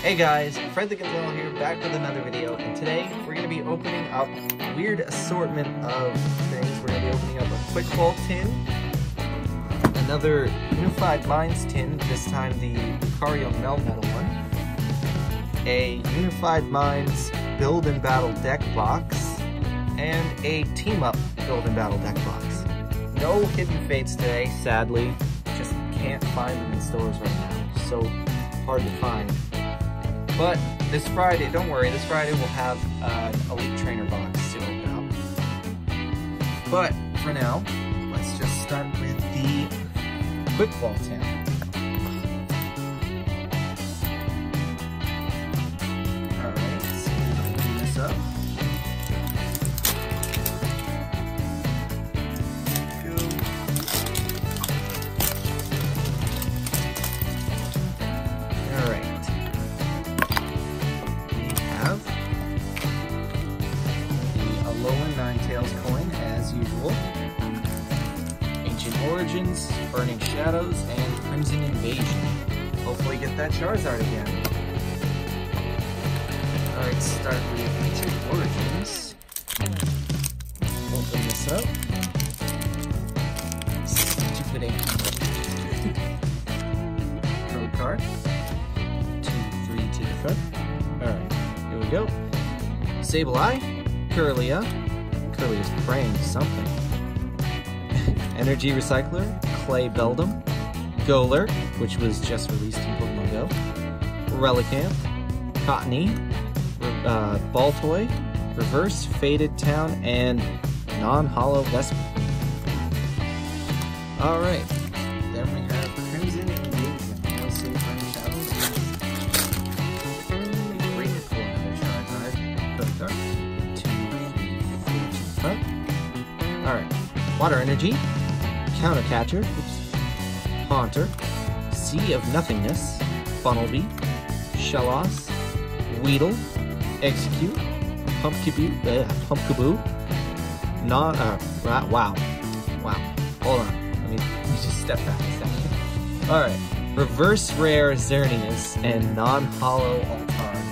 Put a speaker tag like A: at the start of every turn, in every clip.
A: Hey guys, Fred the Gonzalo here, back with another video, and today we're going to be opening up a weird assortment of things. We're going to be opening up a Quick Ball tin, another Unified Minds tin, this time the Lucario Melmetal one, a Unified Minds Build and Battle deck box, and a Team Up Build and Battle deck box. No Hidden Fates today, sadly. Just can't find them in stores right now. So hard to find. But this Friday, don't worry, this Friday we'll have uh, an Elite Trainer box to open up. But for now, let's just start with the Quick Ball tin. Charizard again. Alright, start with Ancient Origins. Open this up. Stupid Ancient Code card. Two, three the front. Alright, here we go. Sableye, Curlia. Curlia's praying something. Energy Recycler, Clay Beldum, Golurk, which was just released in Pokemon Go, Relicanth, Cottonee, uh, Baltoy, Reverse Faded Town, and Non-Holo Vespa. Alright, then we have Crimson. Alright, Water Energy, Counter Catcher, oops, Haunter, Sea of Nothingness, Funnelby, Shellos, Weedle, Execute, Pumpkaboo, uh, Pumpkaboo, Non, uh, wow, wow, hold on, let me, let me just step back a second. Alright, Reverse Rare Xerneas and Non-Holo Altaria.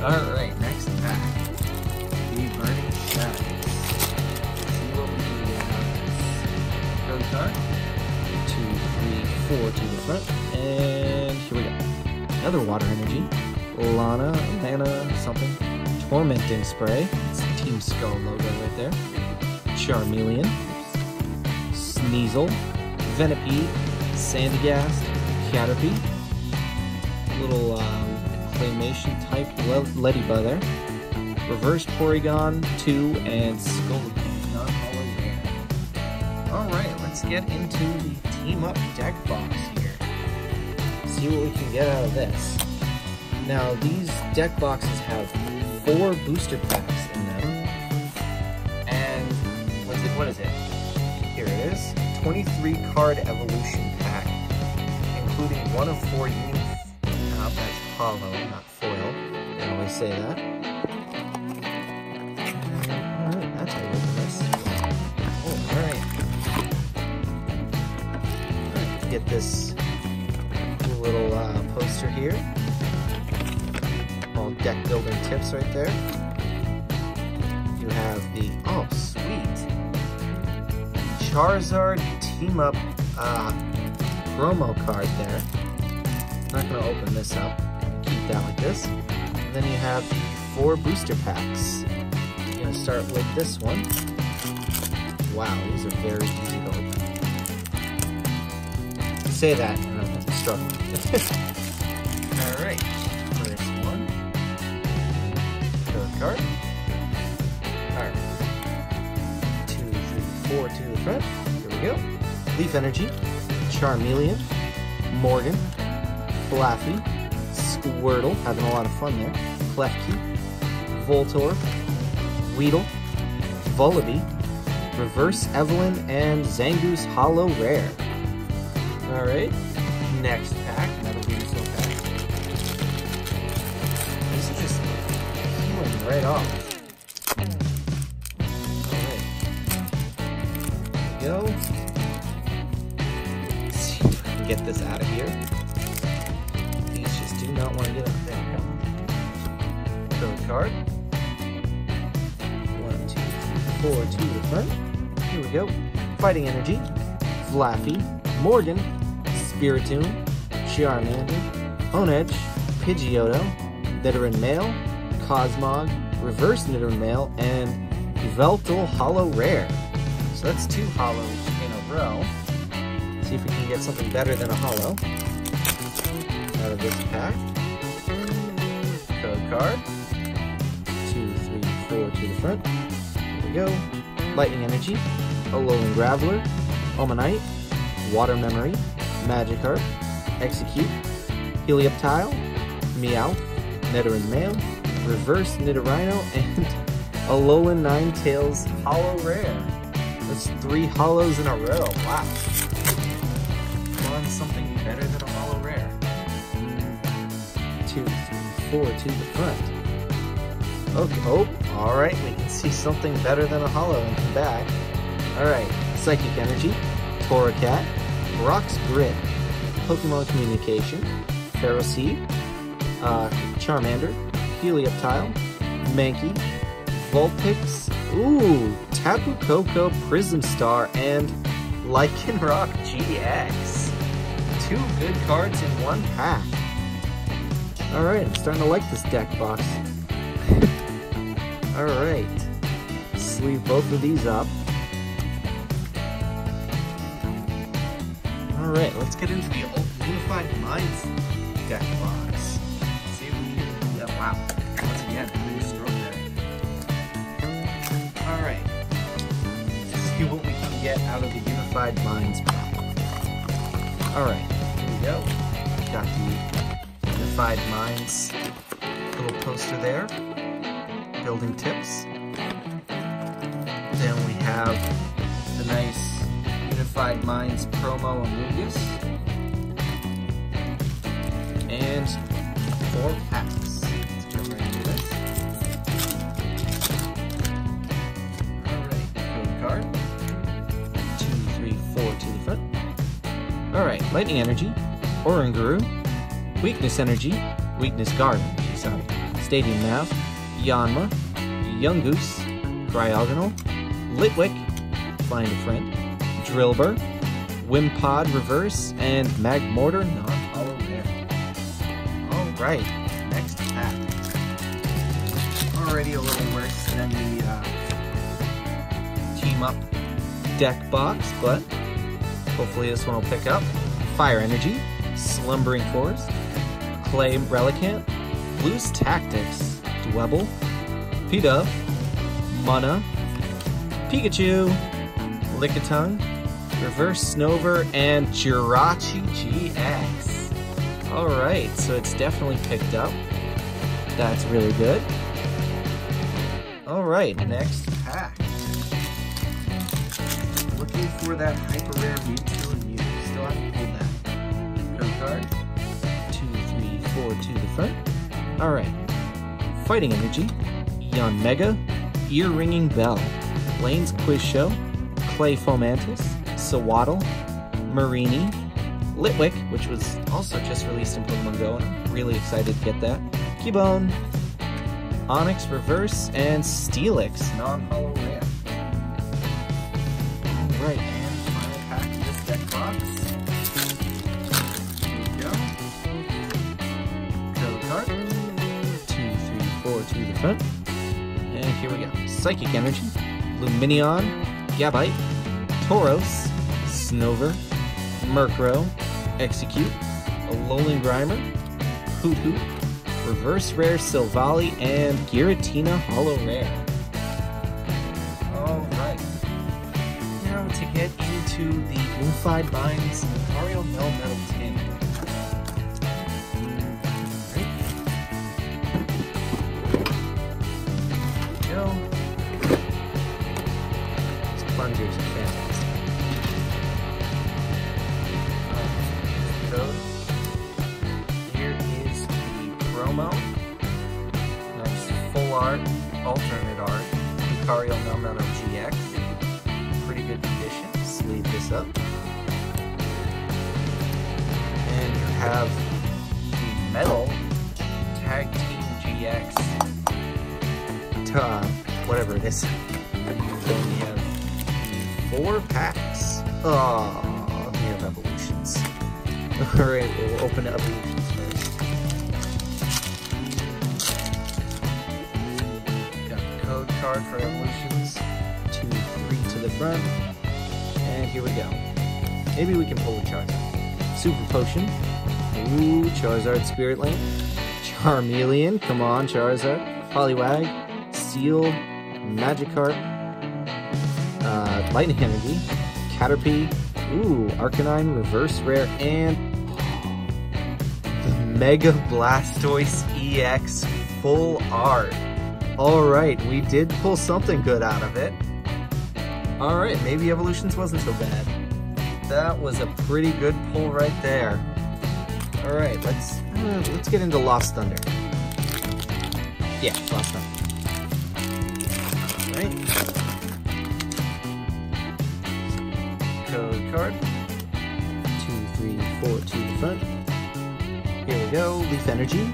A: Alright, next pack. The Burning Shadows. See what we get out this. Card. Two, three, four to the front. And here we go. Another water energy. Lana, Lana, something. Tormenting Spray. It's Team Skull logo right there. Charmeleon. Sneasel. Venipede. Sandygast. Caterpie. Little um, claymation type le- Ledybug there. Reverse Porygon 2 and Scolipede, not rare. Alright, let's get into the team up deck box here. See what we can get out of this. Now, these deck boxes have four booster packs in them. And what's it what is it? Here it is. 23 card evolution pack, including one of four unique uh, that's holo, not foil. I always say that. This little uh, poster here. All deck building tips right there. You have the, oh, sweet. Charizard team up uh, promo card there. I'm not gonna open this up. Keep that like this. And then you have the four booster packs. I'm gonna start with this one. Wow, these are very easy to open. Say that, and I'm struggling. Alright, first one. Code card. Alright. Two, three, four to the front. Here we go. Leaf Energy, Charmeleon, Morgan, Flaaffy, Squirtle, having a lot of fun there, Klefki, Voltorb, Weedle, Vullaby, Reverse Evelyn, and Zangoose Holo Rare. Alright, next pack, another Weasel pack. These are just peeling right off. Alright. Go. See if I can get this out of here. These just do not want to get up there. Third card. One, two, three, four to the front. Here we go. Fighting Energy, Flaaffy, Morgan, Spiritomb, Charmander, Honedge, Pidgeotto, Nidoran Male, Cosmog, Reverse Nidoran Male, and Yveltal Holo Rare. So that's two holos in a row. See if we can get something better than a holo out of this pack. Code card. Two, three, four to the front. There we go. Lightning Energy, Alolan Graveler, Omanyte, Water Memory, Magikarp, Execute, Helioptile, Meow, Nidoran Male, Reverse Nidorino, and Alolan Ninetales Holo Rare. That's three holos in a row. Wow. Come something better than a holo rare. Two, three, four to the front. Okay. Oh, all right. We can see something better than a holo in the back. All right. Psychic Energy, Torracat, Brock's Grit, Pokemon Communication, Ferroseed, uh, Charmander, Helioptile, Mankey, Vulpix, ooh, Tapu Koko Prism Star, and Lycanroc GX. Two good cards in one pack. Alright, I'm starting to like this deck box. Alright, sleeve both of these up. Alright, let's get into the Unified Minds deck box. See if we can. Yeah, wow. Once again, stroke there. Alright. See what we can get out of the Unified Minds pack. Alright, here we go. Got the Unified Minds little poster there. Building tips. Then we have Unified Minds promo Amogus. And four packs. Let's jump right into this. Alright, code card. Two, three, four to the front. Alright, Lightning Energy, Oranguru, Weakness Energy, Weakness Guard, sorry, Stadium Math, Yanma, Yungoos, Diagonal, Litwick, Find a Friend, Drillbur, Wimpod Reverse, and Magmortar Non-Holo Rare. Alright, next pack. Already a little worse than the uh, Team Up deck box, but hopefully this one will pick up. Fire Energy, Slumbering Forest, Clay Relicanth, Loose Tactics, Dwebble, Pidove, Mana, Pikachu, Lickitung, Reverse Snover, and Jirachi GX. Alright, so it's definitely picked up. That's really good. Alright, next pack. Looking for that hyper rare Mewtwo and Mew. Still haven't pulled that. Card. Two, three, four to the front. Alright. Fighting Energy, Yanmega, Ear Ringing Bell, Blaine's Quiz Show, Clay Fomantis, Sewaddle, Mareanie, Litwick, which was also just released in Pokemon Go, and I'm really excited to get that. Cubone, Onix Reverse, and Steelix, non-holo rare. Alright, and final pack of this deck box. Here we go. Code card. Two, three, four to the front. And here we go. Psychic Energy, Lumineon, Gabite, Tauros, Snover, Murkrow, Execute, Alolan Grimer, Hoothoot, Reverse Rare Silvally, and Giratina Holo Rare. Alright. Now to get into the Unified Minds Mario Melmetal Tin. Alright. Go. These whatever it is. Then we have four packs. Oh, we have evolutions. Alright, we'll open up evolutions first. Got the code card for evolutions. Two, three to the front. And here we go. Maybe we can pull a Charizard. Super Potion. Ooh, Charizard Spirit Link. Charmeleon, come on, Charizard. Poliwag. Steel. Magikarp. Uh, Lightning Energy. Caterpie. Ooh, Arcanine, Reverse Rare, and the Mega Blastoise EX Full Art. Alright, we did pull something good out of it. Alright, maybe Evolutions wasn't so bad. That was a pretty good pull right there. Alright, let's uh, let's get into Lost Thunder. Yeah, Lost Thunder. Alright. Code card. Two, three, four to the front. Here we go. Leaf Energy,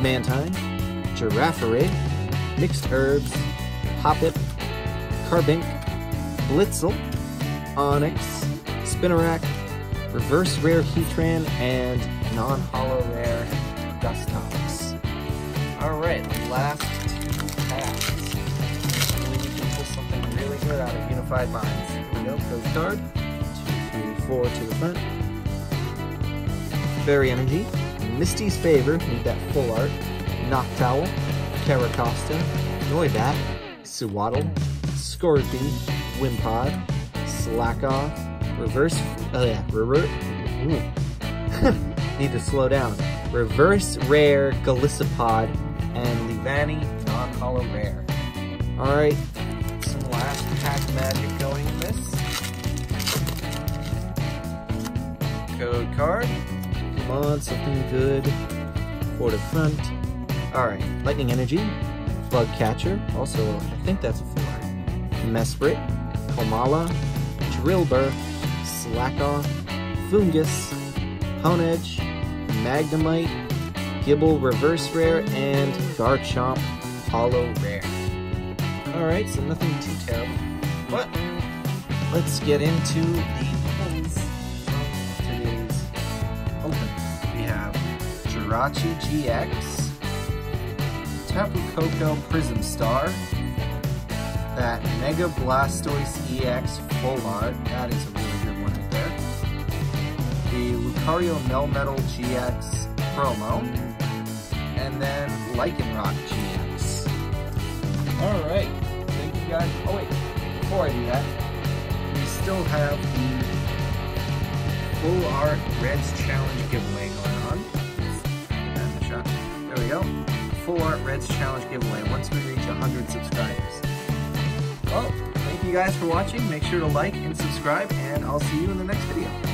A: Mantine, Girafarig, Mixed Herbs, Hoppip, Carbink, Blitzle, Onix, Spinarak, Reverse Rare Heatran, and Non-Holo Rare Dustox. Alright, last good out of Unified Minds. Here we go, card. Two, three, four to the front. Fairy Energy, Misty's Favor, need that full art. Noctowl, Carracosta, Noibat, Sewaddle, Scorpy, Wimpod, Slakoth, Reverse, oh yeah, Reverse, need to slow down. Reverse Rare Golisopod, and Livani Non-Holo Rare. Alright, pack magic going in this. Code card. Come on, something good for the front. Alright, Lightning Energy, Bug Catcher, also, I think that's a four. Mesprit, Komala, Drillbur, Slakoth, Foongus, Honedge, Magnemite, Gible Reverse Rare, and Garchomp Holo Rare. Alright, so nothing too terrible. But let's get into the pulls from today's open. We have Jirachi GX, Tapu Koko Prism Star, that Mega Blastoise EX Full Art, that is a really good one right there. The Lucario Melmetal GX promo, and then Lycanroc GX. Alright, thank you guys. Oh wait, before eh? I do that, we still have the Full Art Reds Challenge giveaway going on. The uh, shot. There we go. Full Art Reds Challenge giveaway once we reach 100 subscribers. Well, thank you guys for watching. Make sure to like and subscribe, and I'll see you in the next video.